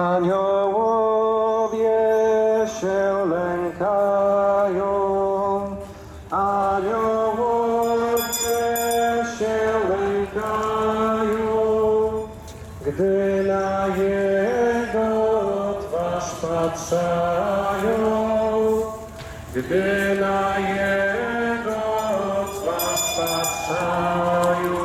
Aniołowie się lękają, aniołowie się lękają, gdy na Jego twarz patrzają, gdy na Jego twarz patrzają.